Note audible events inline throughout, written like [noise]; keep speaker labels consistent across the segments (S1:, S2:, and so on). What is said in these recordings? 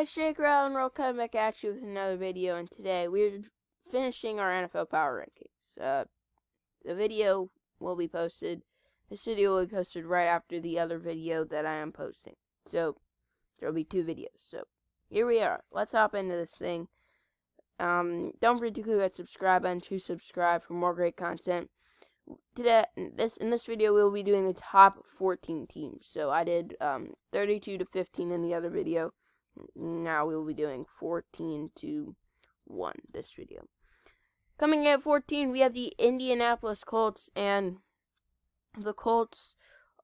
S1: guys, Jake Rattle and Roll coming back at you with another video, and today we're finishing our NFL Power Rankings. Uh, the video will be posted, this video will be posted right after the other video that I am posting. So, there will be two videos. So, here we are. Let's hop into this thing. Um, don't forget to click that subscribe button to subscribe for more great content. Today, this in this video, we'll be doing the top 14 teams. So I did um, 32 to 15 in the other video now we will be doing 14 to 1 this video. Coming at 14, we have the Indianapolis Colts, and the Colts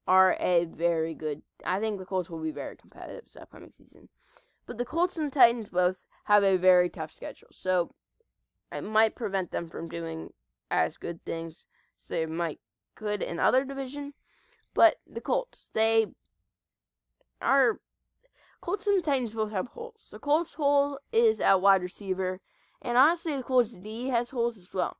S1: are a very good. I think the Colts will be very competitive this upcoming season. But the Colts and the Titans both have a very tough schedule, so it might prevent them from doing as good things as they might could in other division. But the Colts, they are Colts and the Titans both have holes. The Colts hole is at wide receiver, and honestly, the Colts D has holes as well.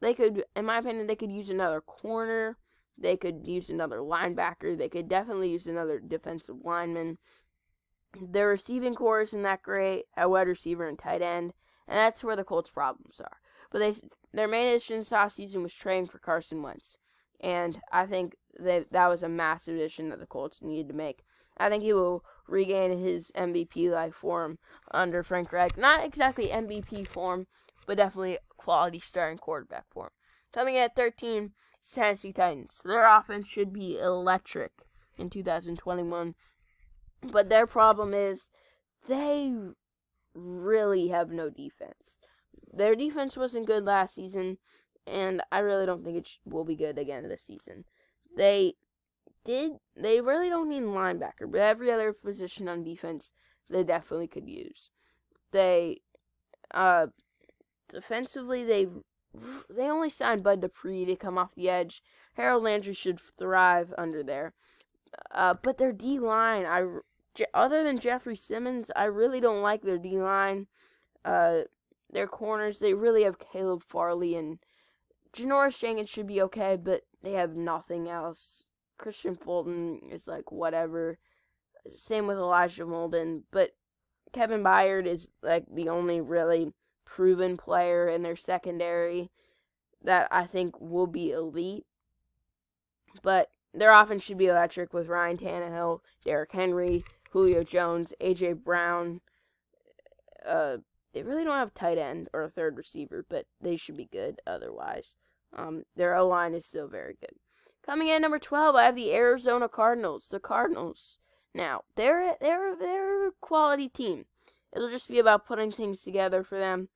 S1: They could, in my opinion, they could use another corner. They could use another linebacker. They could definitely use another defensive lineman. Their receiving core isn't that great at wide receiver and tight end, and that's where the Colts' problems are. But they, their main addition this offseason was training for Carson Wentz, and I think that that was a massive addition that the Colts needed to make. I think he will regain his MVP like form under Frank Reich. Not exactly MVP form, but definitely quality starting quarterback form. Coming at 13, it's Tennessee Titans. Their offense should be electric in 2021, but their problem is they really have no defense. Their defense wasn't good last season, and I really don't think it will be good again this season. They did they really don't need linebacker, but every other position on defense they definitely could use. They uh defensively they they only signed Bud Dupree to come off the edge. Harold Landry should thrive under there. Uh, but their D line, I other than Jeffrey Simmons, I really don't like their D line. Uh, their corners, they really have Caleb Farley and Janoris Jenkins should be okay, but they have nothing else. Kristian Fulton is like whatever. Same with Elijah Molden, but Kevin Byard is like the only really proven player in their secondary that I think will be elite. But their offense should be electric with Ryan Tannehill, Derrick Henry, Julio Jones, AJ Brown. Uh, they really don't have tight end or a third receiver, but they should be good otherwise. Um, their O line is still very good. Coming in number 12, I have the Arizona Cardinals. The Cardinals. Now, they're they're they're a quality team. It'll just be about putting things together for them.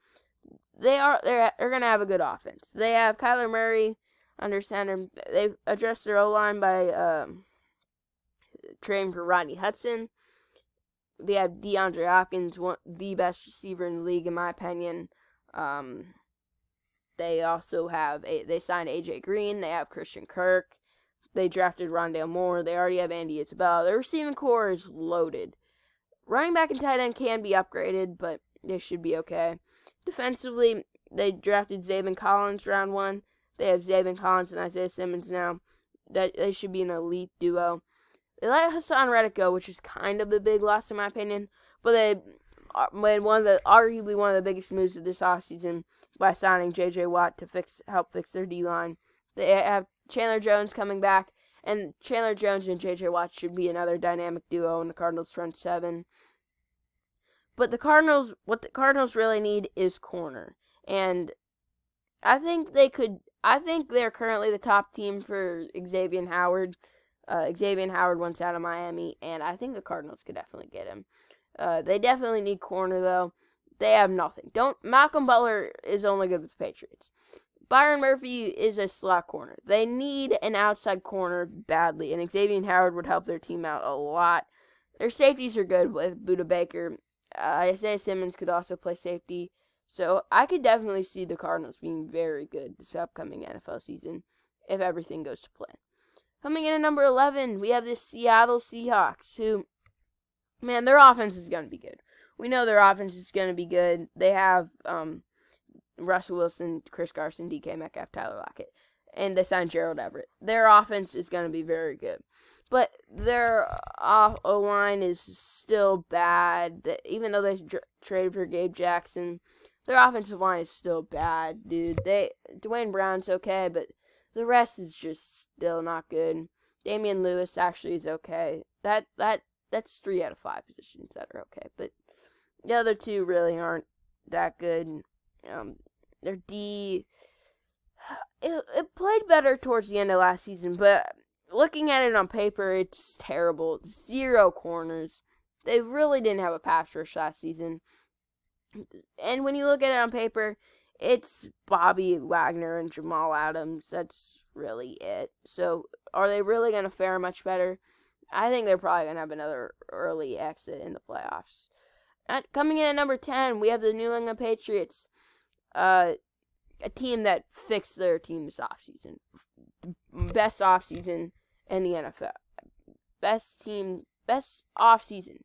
S1: They are they're they're gonna have a good offense. They have Kyler Murray under center. They've addressed their O line by um, trading for Rodney Hudson. They have DeAndre Hopkins, one the best receiver in the league in my opinion. Um, they also have a they signed AJ Green. They have Christian Kirk. They drafted Rondale Moore. They already have Andy Isabella. Their receiving core is loaded. Running back and tight end can be upgraded, but they should be okay. Defensively, they drafted Zaven Collins round one. They have Zaven Collins and Isaiah Simmons now. That they should be an elite duo. They let Haason Reddick go, which is kind of a big loss in my opinion. But they made one of the arguably one of the biggest moves of this offseason by signing J.J. Watt to fix help fix their D line. They have Chandler Jones coming back, and Chandler Jones and J.J. Watt should be another dynamic duo in the Cardinals' front seven. But the Cardinals, what the Cardinals really need is corner, and I think they could. I think they're currently the top team for Xavier Howard. Uh, Xavier Howard wants out of Miami, and I think the Cardinals could definitely get him. Uh, they definitely need corner though. They have nothing. Don't Malcolm Butler is only good with the Patriots. Byron Murphy is a slot corner. They need an outside corner badly, and Xavier Howard would help their team out a lot. Their safeties are good with Budda Baker. Uh, Isaiah Simmons could also play safety. So I could definitely see the Cardinals being very good this upcoming NFL season if everything goes to plan. Coming in at number 11, we have the Seattle Seahawks, who, man, their offense is going to be good. We know their offense is going to be good. They have um, Russell Wilson, Chris Carson, DK Metcalf, Tyler Lockett, and they signed Gerald Everett. Their offense is going to be very good. but their off line is still bad. Even though they traded for Gabe Jackson, their offensive line is still bad, dude. They Duane Brown's okay, but the rest is just still not good. Damien Lewis actually is okay. That that that's three out of five positions that are okay, but the other two really aren't that good. Um, their D [sighs] it, it played better towards the end of last season, but looking at it on paper, it's terrible. Zero corners. They really didn't have a pass rush last season. And when you look at it on paper, it's Bobby Wagner and Jamal Adams. That's really it. So, are they really going to fare much better? I think they're probably going to have another early exit in the playoffs. At, coming in at number 10, we have the New England Patriots. Uh, a team that fixed their team this offseason. Best offseason in the NFL. Best team, best offseason.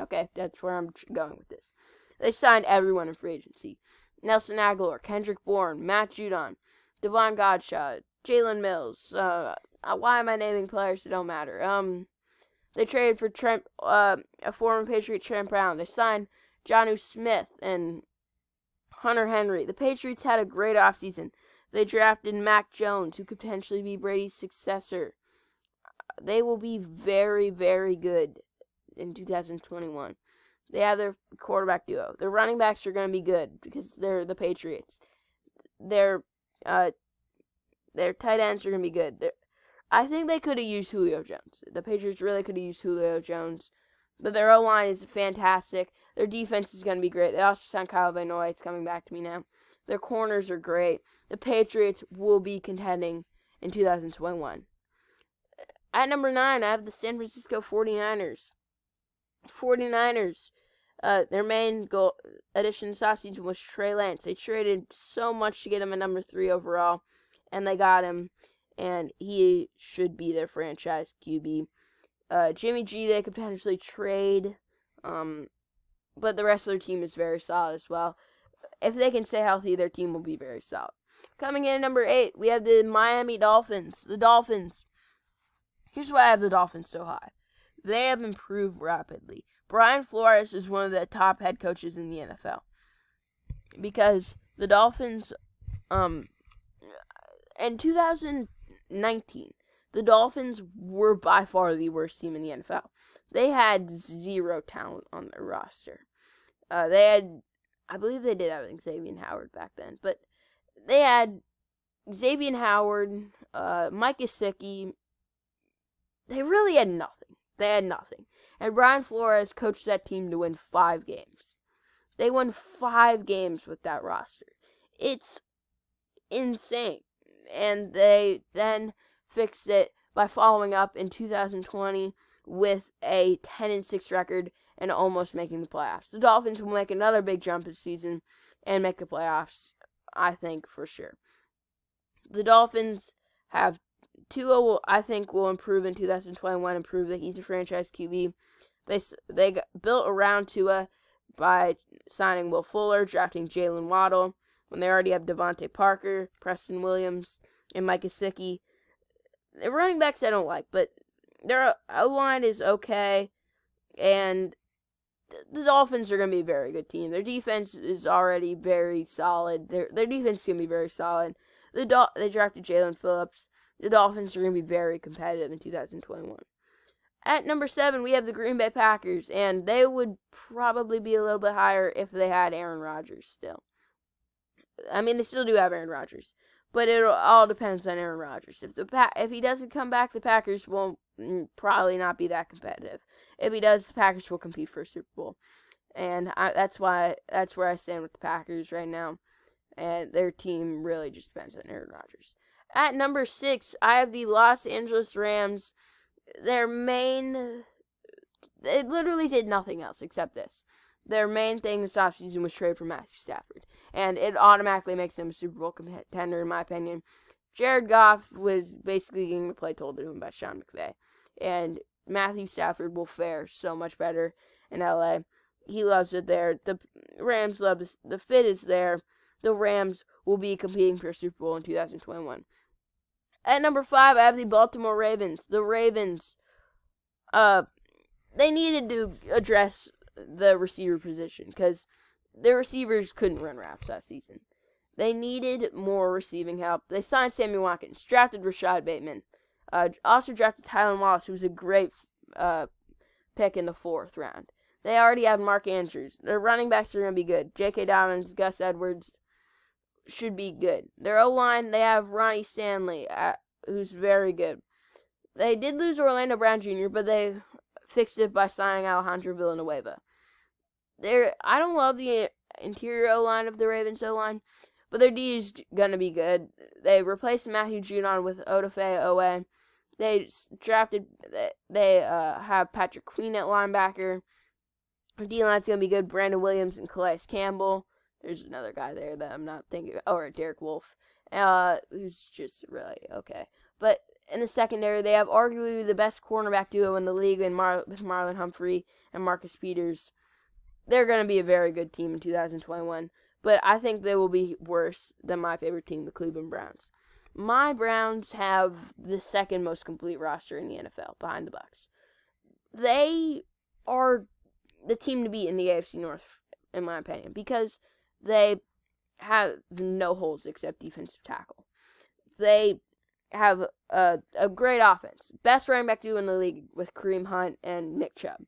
S1: Okay, that's where I'm going with this. They signed everyone in free agency. Nelson Agholor, Kendrick Bourne, Matt Judon, Davon Godchaux, Jalen Mills. Uh, uh, why am I naming players that don't matter? Um, they traded for Trent, uh, a former Patriot Trent Brown. They signed Jonnu Smith and Hunter Henry. The Patriots had a great offseason. They drafted Mac Jones, who could potentially be Brady's successor. They will be very, very good in 2021. They have their quarterback duo. Their running backs are going to be good because they're the Patriots. Their uh, their tight ends are going to be good. They're, I think they could have used Julio Jones. The Patriots really could have used Julio Jones. But their O line is fantastic. Their defense is going to be great. They also signed Kyle Van Noy. It's coming back to me now. Their corners are great. The Patriots will be contending in 2021. At number 9, I have the San Francisco 49ers. 49ers, uh, their main goal addition this offseason was Trey Lance. They traded so much to get him a number 3 overall, and they got him, and he should be their franchise QB. Uh, Jimmy G, they could potentially trade. Um, but the rest of their team is very solid as well. If they can stay healthy, their team will be very solid. Coming in at number eight, we have the Miami Dolphins. The Dolphins. Here's why I have the Dolphins so high. They have improved rapidly. Brian Flores is one of the top head coaches in the NFL. Because the Dolphins, um, in 2019, the Dolphins were by far the worst team in the NFL. They had zero talent on their roster. Uh, they had, I believe they did have Xavier Howard back then, but they had Xavier Howard, uh, Mike Gesicki. They really had nothing. They had nothing. And Brian Flores coached that team to win five games. They won five games with that roster. It's insane. And they then fixed it by following up in 2020 with a 10 and 6 record and almost making the playoffs. The Dolphins will make another big jump this season and make the playoffs, I think for sure. The Dolphins have Tua I think will improve in 2021 and prove that he's a franchise QB. They they built around Tua by signing Will Fuller, drafting Jaylen Waddle when they already have DeVante Parker, Preston Williams, and Mike Gesicki. The running backs I don't like, but their O line is okay, and the Dolphins are going to be a very good team. Their defense is already very solid. Their their defense is going to be very solid. The Dol- they drafted Jaelan Phillips. The Dolphins are going to be very competitive in 2021. At number seven, we have the Green Bay Packers, and they would probably be a little bit higher if they had Aaron Rodgers still. I mean, they still do have Aaron Rodgers, but it all depends on Aaron Rodgers. If the pa- if he doesn't come back, the Packers won't mm, probably not be that competitive. If he does, the Packers will compete for a Super Bowl, and I, that's why that's where I stand with the Packers right now. And their team really just depends on Aaron Rodgers. At number six, I have the Los Angeles Rams. Their main, they literally did nothing else except this. Their main thing this offseason was trade for Matthew Stafford and it automatically makes them a Super Bowl contender, in my opinion. Jared Goff was basically getting the play told to him by Sean McVay, and Matthew Stafford will fare so much better in LA. He loves it there. The Rams love. The fit is there. The Rams will be competing for a Super Bowl in 2021. At number five, I have the Baltimore Ravens. The Ravens Uh, they needed to address the receiver position because their receivers couldn't run routes that season. They needed more receiving help. They signed Sammy Watkins, drafted Rashod Bateman, uh, also drafted Tylan Wallace, who was a great uh, pick in the fourth round. They already have Mark Andrews. Their running backs are going to be good. J.K. Dobbins, Gus Edwards should be good. Their O line, they have Ronnie Stanley, uh, who's very good. They did lose Orlando Brown Jr., but they fixed it by signing Alejandro Villanueva. They're, I don't love the interior O line of the Ravens O line, but their D is gonna be good. They replaced Matthew Judon with Odafe Oweh. They drafted. They uh, have Patrick Queen at linebacker. D line's gonna be good. Brandon Williams and Calais Campbell. There's another guy there that I'm not thinking. Of, or Derek Wolfe, uh, who's just really okay. But in the secondary, they have arguably the best cornerback duo in the league in Mar- with Marlon Humphrey and Marcus Peters. They're going to be a very good team in 2021, but I think they will be worse than my favorite team, the Cleveland Browns. My Browns have the second most complete roster in the NFL behind the Bucks. They are the team to beat in the AFC North, in my opinion, because they have no holes except defensive tackle. They have a, a great offense. Best running back duo in the league with Kareem Hunt and Nick Chubb.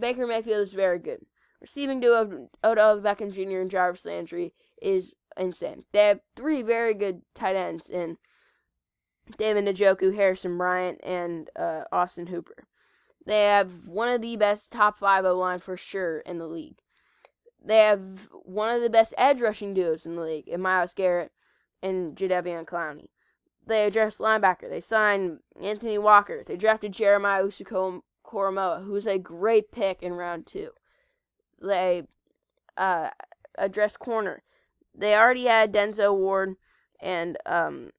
S1: Baker Mayfield is very good. Receiving duo of Odell Beckham Jr. and Jarvis Landry is insane. They have three very good tight ends in David Njoku, Harrison Bryant, and uh, Austin Hooper. They have one of the best top five O line for sure in the league. They have one of the best edge rushing duos in the league in Myles Garrett and Jadeveon Clowney. They addressed linebacker. They signed Anthony Walker. They drafted Jeremiah Owusu-Koramoah, who's a great pick in round two. They uh, addressed corner. They already had Denzel Ward and um,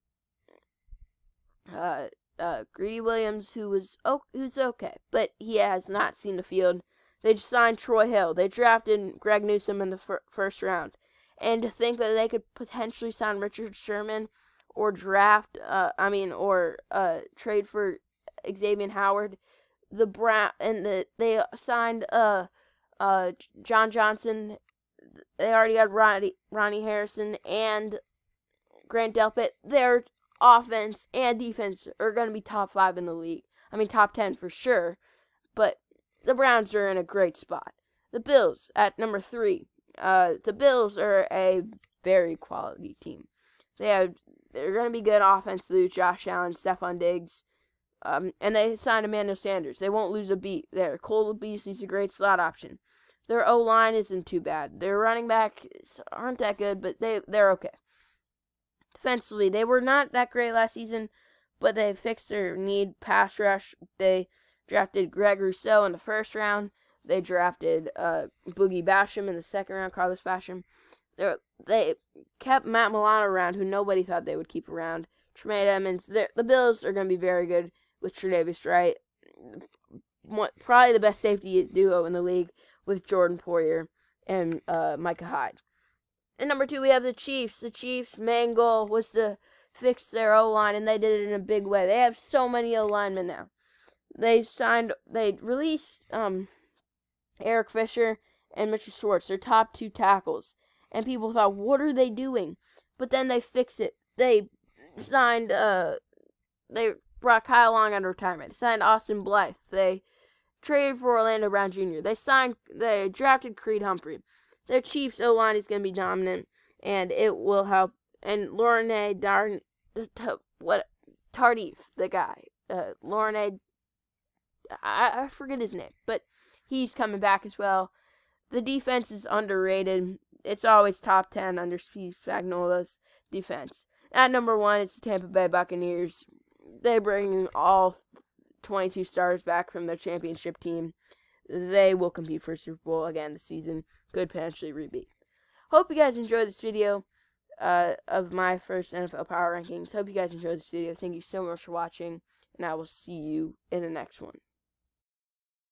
S1: uh, uh, Greedy Williams, who was oh, who's okay, but he has not seen the field. They just signed Troy Hill. They drafted Greg Newsome in the fir- first round, and to think that they could potentially sign Richard Sherman or draft, uh, I mean, or uh, trade for Xavier Howard, the Brown and the, they signed uh, uh, John Johnson. They already had Ronnie, Ronnie Harrison and Grant Delpit. Their offense and defense are going to be top five in the league. I mean, top ten for sure. But the Browns are in a great spot. The Bills at number three. Uh, the Bills are a very quality team. They have they're going to be good offense. Lose Josh Allen, Stefon Diggs, um, and they signed Emmanuel Sanders. They won't lose a beat there. Cole Beasley's a great slot option. Their O line isn't too bad. Their running backs aren't that good, but they they're okay. Defensively, they were not that great last season, but they fixed their need pass rush. They drafted Greg Rousseau in the first round. They drafted uh, Boogie Basham in the second round, Carlos Basham. They're, they kept Matt Milano around, who nobody thought they would keep around. Tremaine Edmunds. The Bills are going to be very good with Tre'Davious Wright. Probably the best safety duo in the league with Jordan Poyer and uh, Micah Hyde. And number two, we have the Chiefs. The Chiefs' main goal was to fix their O line, and they did it in a big way. They have so many O linemen now. They signed, they released um, Eric Fisher and Mitchell Schwartz, their top two tackles and people thought, what are they doing? But then they fixed it. They signed, uh, they brought Kyle Long of retirement. They signed Austin Blythe. They traded for Orlando Brown Jr. They signed, they drafted Creed Humphrey. Their Chiefs O line is going to be dominant, and it will help. And Lorne Darn, what Tardif, the guy, uh, Lorne, I forget his name, but he's coming back as well. The defense is underrated it's always top 10 under Steve Spagnuolo's defense. At number one, it's the Tampa Bay Buccaneers. They bring all 22 stars back from their championship team. They will compete for Super Bowl again this season. Could potentially repeat. Hope you guys enjoyed this video uh, of my first NFL Power Rankings. Hope you guys enjoyed this video. Thank you so much for watching, and I will see you in the next one.